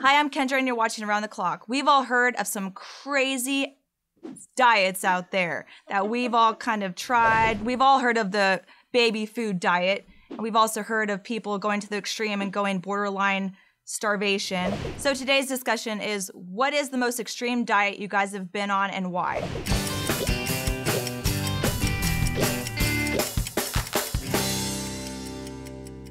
Hi, I'm Kendra, and you're watching Around the Clock. We've all heard of some crazy diets out there that we've all kind of tried. We've all heard of the baby food diet. And we've also heard of people going to the extreme and going borderline starvation. So today's discussion is what is the most extreme diet you guys have been on and why?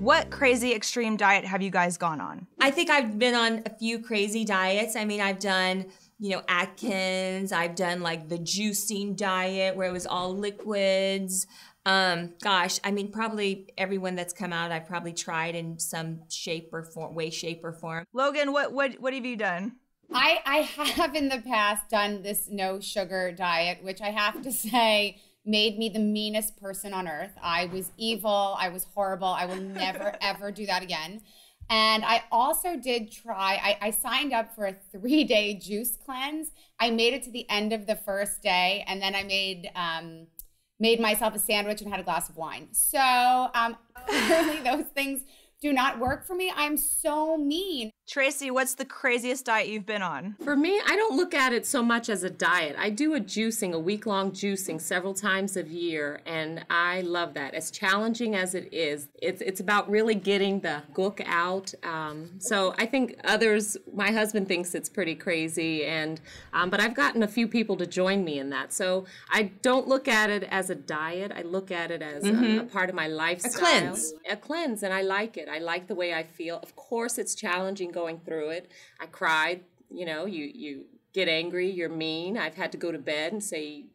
What crazy extreme diet have you guys gone on? I think I've been on a few crazy diets. I mean, I've done, you know, Atkins, I've done like the juicing diet where it was all liquids. Um, gosh, I mean, probably everyone that's come out, I've probably tried in some shape or form, way, shape, or form. Logan, what what what have you done? I I have in the past done this no sugar diet, which I have to say made me the meanest person on earth. I was evil. I was horrible. I will never, ever do that again. And I also did try, I, I, signed up for a three day juice cleanse. I made it to the end of the first day, and then I made, um, made myself a sandwich and had a glass of wine. So um, clearly, those things do not work for me. I'm so mean. Tracy, what's the craziest diet you've been on? For me, I don't look at it so much as a diet. I do a juicing, a week long juicing several times a year, and I love that. As challenging as it is, it's, it's about really getting the gook out. Um, so I think others, my husband thinks it's pretty crazy, and um, but I've gotten a few people to join me in that. So I don't look at it as a diet. I look at it as mm-hmm. a, a, part of my lifestyle. A cleanse. A cleanse, and I like it. I like the way I feel. Of course, it's challenging going through it. I cried. You know, you you get angry. You're mean. I've had to go to bed and say,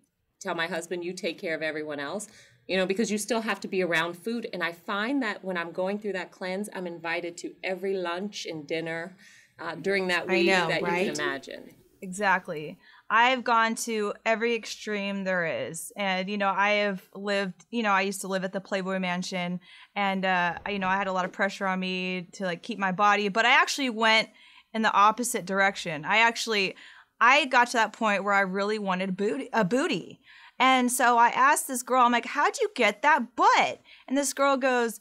tell my husband, you take care of everyone else. You know, because you still have to be around food. And I find that when I'm going through that cleanse, I'm invited to every lunch and dinner uh, during that week know, that right? you can imagine. Exactly. I've gone to every extreme there is. And, you know, I have lived, you know, I used to live at the Playboy Mansion and, uh, you know, I had a lot of pressure on me to like keep my body, but I actually went in the opposite direction. I actually, I got to that point where I really wanted booty, a booty. And so I asked this girl, I'm like, how'd you get that butt? And this girl goes,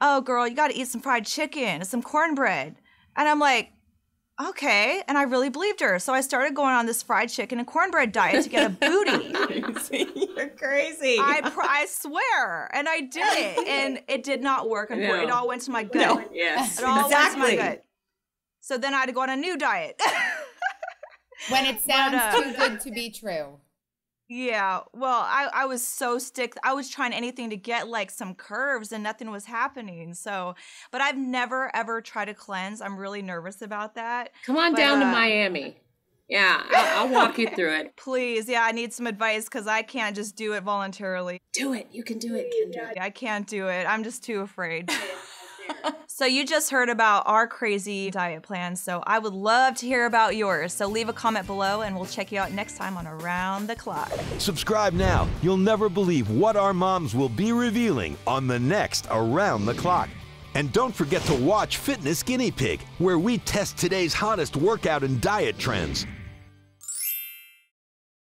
oh, girl, you got to eat some fried chicken, some cornbread. And I'm like, okay. And I really believed her. So I started going on this fried chicken and cornbread diet to get a booty. You're crazy. I, pr- I swear. And I did it. And it did not work. No. It all went to my gut. No. Yes. It all exactly. went to my gut. So then I had to go on a new diet. when it sounds but, uh, too good to be true. Yeah, well, I, I was so stick. I was trying anything to get like some curves, and nothing was happening. So, but I've never ever tried to cleanse. I'm really nervous about that. Come on but, down uh, to Miami. Yeah, I'll, I'll walk you through it. Please, yeah, I need some advice because I can't just do it voluntarily. Do it. You can do it, Kendra. I can't do it. I'm just too afraid. so you just heard about our crazy diet plan. So I would love to hear about yours. So leave a comment below and we'll check you out next time on Around the Clock. Subscribe now. You'll never believe what our moms will be revealing on the next Around the Clock. And don't forget to watch Fitness Guinea Pig, where we test today's hottest workout and diet trends.